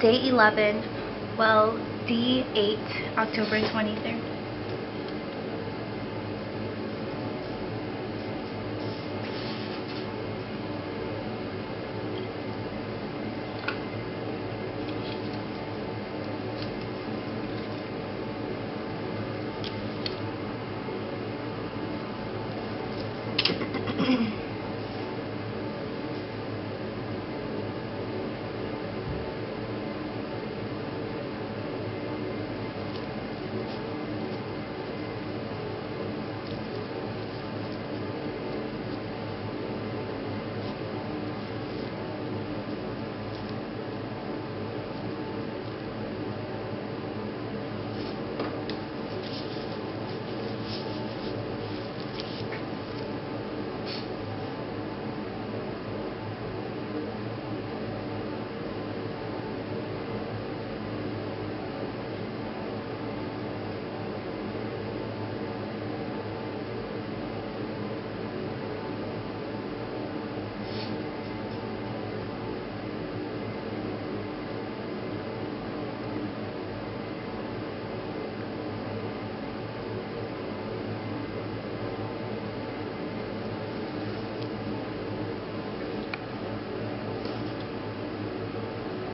day 11, well, D8, October 23rd.